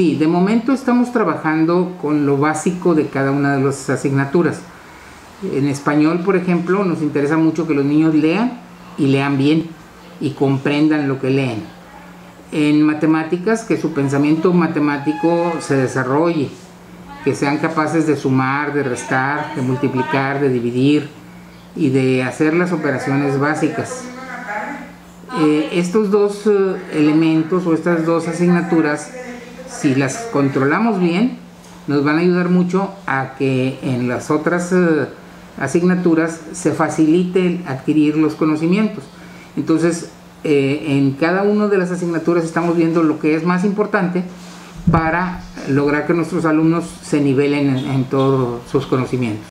Sí, de momento estamos trabajando con lo básico de cada una de las asignaturas. En español, por ejemplo, nos interesa mucho que los niños lean y lean bien y comprendan lo que leen. En matemáticas, que su pensamiento matemático se desarrolle, que sean capaces de sumar, de restar, de multiplicar, de dividir y de hacer las operaciones básicas. Eh, estos dos eh, elementos o estas dos asignaturas, si las controlamos bien, nos van a ayudar mucho a que en las otras eh, asignaturas se facilite adquirir los conocimientos. Entonces, eh, en cada una de las asignaturas estamos viendo lo que es más importante para lograr que nuestros alumnos se nivelen en todos sus conocimientos.